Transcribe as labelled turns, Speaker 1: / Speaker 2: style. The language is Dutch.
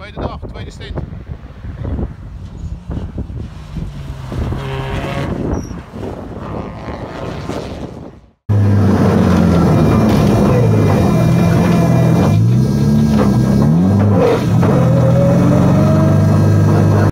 Speaker 1: Tweede dag, tweede stint.